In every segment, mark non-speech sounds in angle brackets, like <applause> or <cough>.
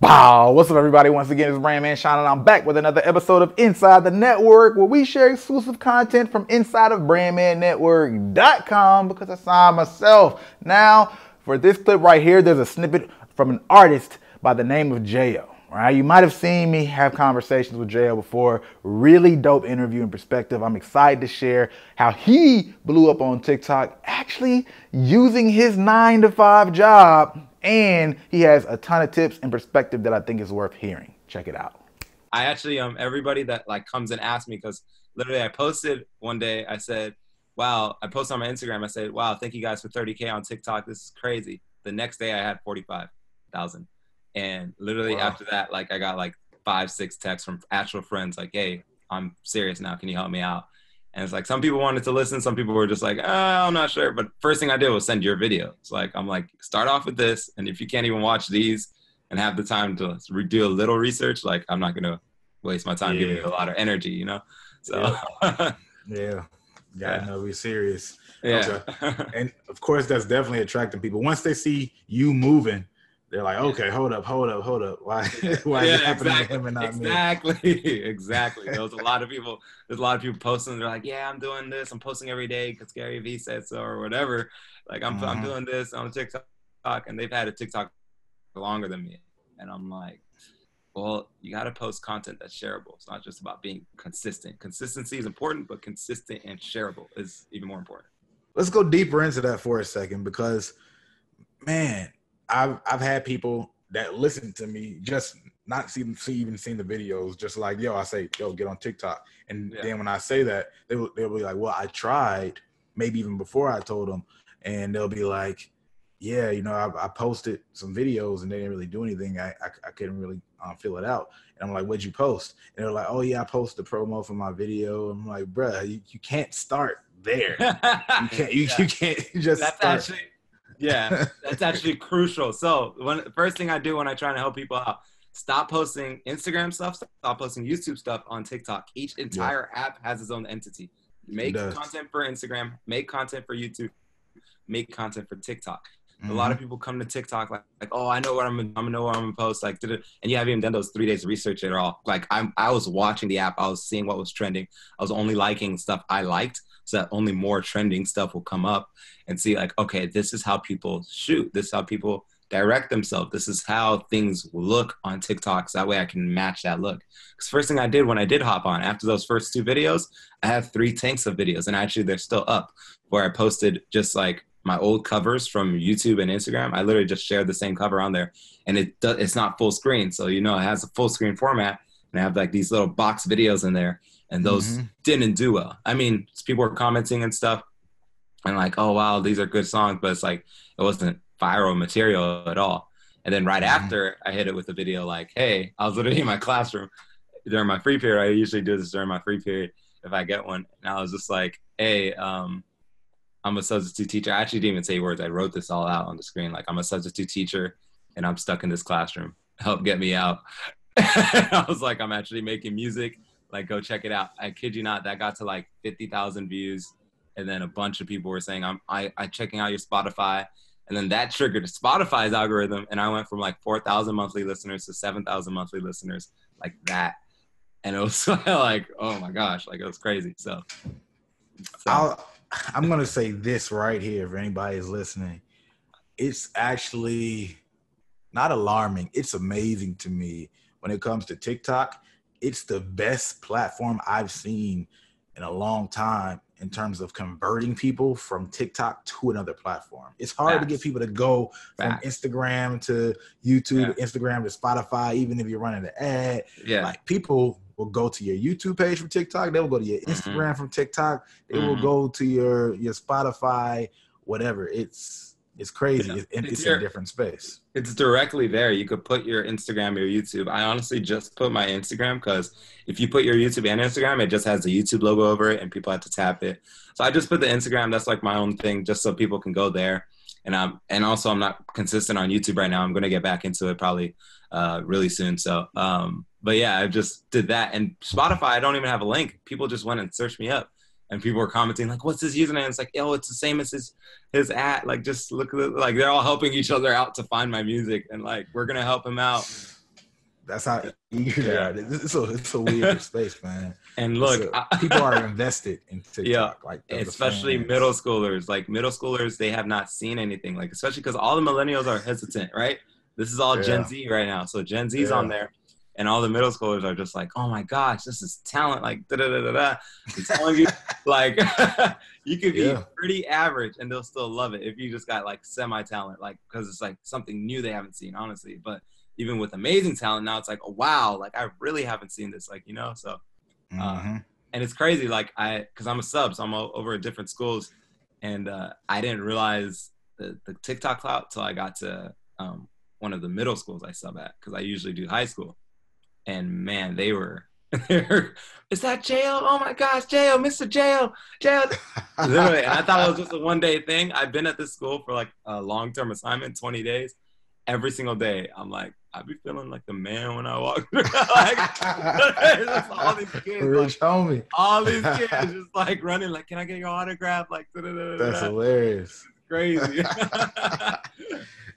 Wow, what's up, everybody? Once again, it's Brandman Sean, and I'm back with another episode of Inside the Network, where we share exclusive content from inside of BrandmanNetwork.com because I signed myself. Now, for this clip right here, there's a snippet from an artist by the name of Jayo. Right, you might have seen me have conversations with Jayo before. Really dope interview and perspective. I'm excited to share how he blew up on TikTok, actually using his nine to five job and he has a ton of tips and perspective that I think is worth hearing. Check it out. I actually um everybody that like comes and asks me because literally I posted one day I said, "Wow!" I posted on my Instagram. I said, "Wow! Thank you guys for 30k on TikTok. This is crazy." The next day I had 45,000, and literally wow. after that, like I got like five, six texts from actual friends like, "Hey, I'm serious now. Can you help me out?" And it's like some people wanted to listen, some people were just like, oh, I'm not sure. But first thing I did was send your video. It's like I'm like, start off with this, and if you can't even watch these and have the time to do a little research, like I'm not gonna waste my time yeah. giving you a lot of energy, you know. So yeah, <laughs> yeah. gotta yeah. know we're serious. Yeah, okay. <laughs> and of course that's definitely attracting people. Once they see you moving, they're like, okay, hold up, hold up, hold up. Why, <laughs> why yeah, <laughs> is it happening exactly, to him and not exactly, me? Exactly, <laughs> There's a lot of people. There's a lot of people posting. They're like, yeah, I'm doing this. I'm posting every day because Gary Vee said so or whatever. Like I'm, mm-hmm. I'm doing this on TikTok, and they've had a TikTok longer than me, and I'm like, well, you got to post content that's shareable. It's not just about being consistent. Consistency is important, but consistent and shareable is even more important. Let's go deeper into that for a second because, man I've I've had people that listen to me just not see, see even seen the videos, just like yo, I say yo, get on TikTok, and yeah. then when I say that, they will they'll be like, well, I tried, maybe even before I told them, and they'll be like, yeah, you know, I, I posted some videos and they didn't really do anything. I I, I couldn't really um, fill it out, and I'm like, what'd you post? And they're like, oh yeah, I posted the promo for my video. I'm like, bruh, you, you can't start there. <laughs> you can't you, yeah. you can't <laughs> just That's start. actually yeah, <laughs> that's actually crucial. So, when first thing I do when I try to help people out, stop posting Instagram stuff, stop posting YouTube stuff on TikTok. Each entire yeah. app has its own entity. Make content for Instagram, make content for YouTube, make content for TikTok. Mm-hmm. A lot of mm-hmm. people come to TikTok like, like, oh, I know what I'm, I'm gonna know what I'm gonna post, like, and you haven't even done those three days of research at all. Like, I'm, I was watching the app, I was seeing what was trending, I was only liking stuff I liked, so that only more trending stuff will come up and see like okay this is how people shoot. This is how people direct themselves. This is how things look on tiktok so that way i can match that look. Because first thing i did when i did hop on after those first two videos i have three tanks of videos and actually they're still up where i posted just like my old covers from youtube and instagram. I literally just shared the same cover on there and it does it's not full screen so you know it has a full screen format and i have like these little box videos in there and those mm-hmm. didn't do well. I mean, people were commenting and stuff, and like, oh wow, these are good songs, but it's like it wasn't viral material at all. And then right mm-hmm. after, I hit it with a video like, hey, I was literally in my <laughs> classroom during my free period. I usually do this during my free period if I get one, and I was just like, hey, um, I'm a substitute teacher. I actually didn't even say words. I wrote this all out on the screen. Like, I'm a substitute teacher, and I'm stuck in this classroom. Help get me out. <laughs> I was like, I'm actually making music like, go check it out. I kid you not, that got to like 50,000 views. And then a bunch of people were saying, I'm I, I checking out your Spotify. And then that triggered Spotify's algorithm. And I went from like 4,000 monthly listeners to 7,000 monthly listeners like that. And it was <laughs> like, oh my gosh, like it was crazy. So, so. I'm going to say this right here if anybody is listening. It's actually not alarming. It's amazing to me when it comes to TikTok it's the best platform I've seen in a long time in terms of converting people from TikTok to another platform. It's hard Facts. to get people to go from Instagram to YouTube, yeah. Instagram to Spotify, even if you're running an ad. Yeah. Like people will go to your YouTube page from TikTok, they will go to your mm-hmm. Instagram mm-hmm. from TikTok, they mm-hmm. will go to your your Spotify, whatever. It's it's crazy. Yeah. It's, it's, your, a different space. It's directly there. You could put your Instagram your YouTube. I honestly just put my Instagram because if you put your YouTube and Instagram, it just has the YouTube logo over it and people have to tap it. So I just put the Instagram. That's like my own thing just so people can go there. And I'm and also I'm not consistent on YouTube right now. I'm gonna get back into it probably uh, really soon. So um, but yeah, I just did that. And Spotify, I don't even have a link. People just went and searched me up and people were commenting like, "What's his username?" It's like, "Yo, it's the same as his his at." Like, just look at. Like, they're all helping each other out to find my music, and like, we're gonna help him out. That's how eager they are. It's a it's a weird <laughs> space, man. And look, a- I- people are <laughs> invested in TikTok. Yeah, like especially middle schoolers. Like middle schoolers, they have not seen anything. Like especially because all the millennials are hesitant, right? This is all Gen Z right now, so Gen Z's Yeah. on there, and all the middle schoolers are just like, "Oh my gosh, this is talent!" Like da da da da da. I'm telling you, <laughs> like <laughs> you could be Yeah. pretty average and they'll still love it if you just got like semi talent, like because it's like something new they haven't seen, honestly. But even with amazing talent, now it's like, oh, wow, like I really haven't seen this, like you know, so Mhm. and it's crazy like i because i'm a sub so i'm o- over at different schools and uh, i didn't realize the, the tiktok clout till i got to um, one of the middle schools i sub at because i usually do high school and man <laughs> they were is that Jayo oh my gosh Jayo mr Jayo Jayo literally and i thought it was just a one day thing i've been at this school for like a long-term assignment 20 days every single day i'm like i be feeling like the man when i walk <laughs> like, <laughs> all these kids like, Rich homie. all these kids just like running, like, "Can I get your autograph?" Like, da-da-da-da-da. That's hilarious. Crazy. <laughs>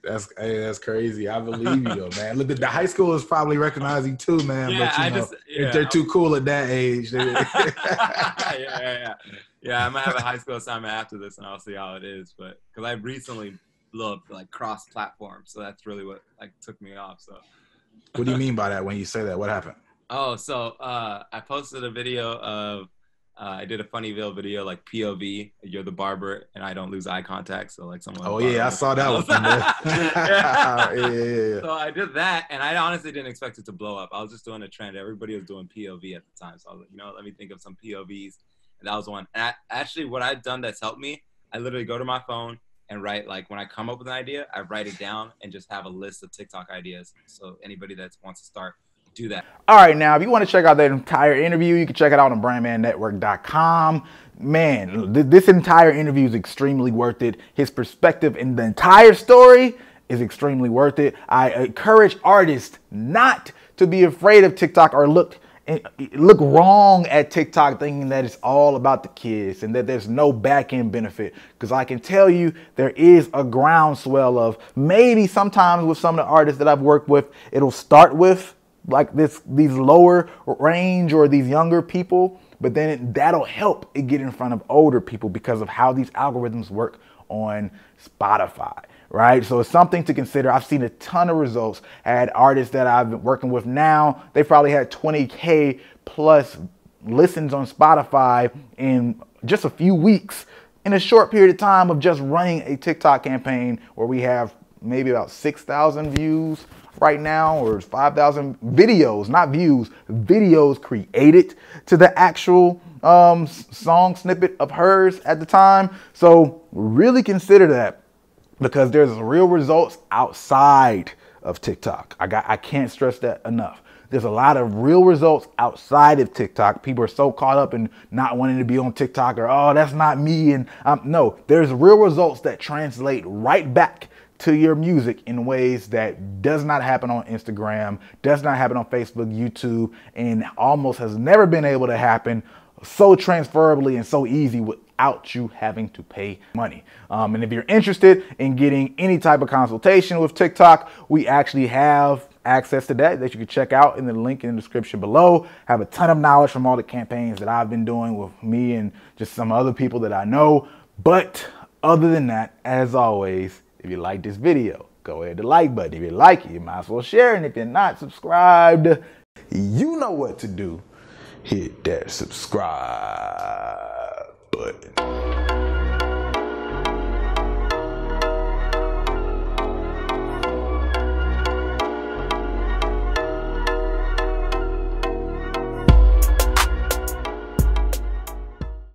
That's hey, that's crazy. I believe you though, man. Look, at the high school is probably recognizing too, man. yeah, but you I know, just yeah, if they're too cool at that age, they, <laughs> <laughs> yeah, yeah, yeah, yeah. I'm gonna have a high school assignment after this, and I'll see how it is. But because I recently loved like cross platform, so that's really what like took me off. So. what do you mean by that when you say that? What happened? Oh, so uh, I posted a video of uh, I did a Funnyville video like POV. You're the barber, and I don't lose eye contact. So like someone. Oh yeah, I saw that one. <laughs> Yeah, <laughs> yeah, yeah, yeah. So I did that, and I honestly didn't expect it to blow up. I was just doing a trend. Everybody was doing POV at the time, so I was like, you know, let me think of some POVs, and that was one. And I, actually, what I've done that's helped me, I literally go to my phone and write like when I come up with an idea, I write it down and just have a list of TikTok ideas. So anybody that wants to start, do that. All right, now, if you want to check out that entire interview, you can check it out on brandmannetwork.com. Man, th- this entire interview is extremely worth it. His perspective in the entire story is extremely worth it. I encourage artists not to be afraid of TikTok or look eh, look wrong at TikTok thinking that it's all about the kids and that there's no back end benefit. Because I can tell you there is a groundswell of maybe sometimes with some of the artists that I've worked with, it'll start with like this these lower range or these younger people, but then it, that'll help it get in front of older people because of how these algorithms work on Spotify right? So it's something to consider. I've seen a ton of results. Had artists that I've been working with now, they probably had 20K plus listens on Spotify in just a few weeks in a short period of time of just running a TikTok campaign where we have maybe about 6,000 views right now or 5,000 videos, not views, videos created to the actual um, song snippet of hers at the time. So really consider that because there's real results outside of TikTok. I got I can't stress that enough. There's a lot of real results outside of TikTok. People are so caught up in not wanting to be on TikTok or oh that's not me and um, no, there's real results that translate right back to your music in ways that does not happen on Instagram, does not happen on Facebook, YouTube, and almost has never been able to happen so transferably and so easy without you having to pay money. Um, and if you're interested in getting any type of consultation with TikTok, we actually have access to that that you can check out in the link in the description below. Have a ton of knowledge from all the campaigns that I've been doing with me and just some other people that I know. But other than that, as always, if you like this video, go ahead the like button. If you like it, you might as well share. And if you're not subscribed, you know what to do. Hit that subscribe button.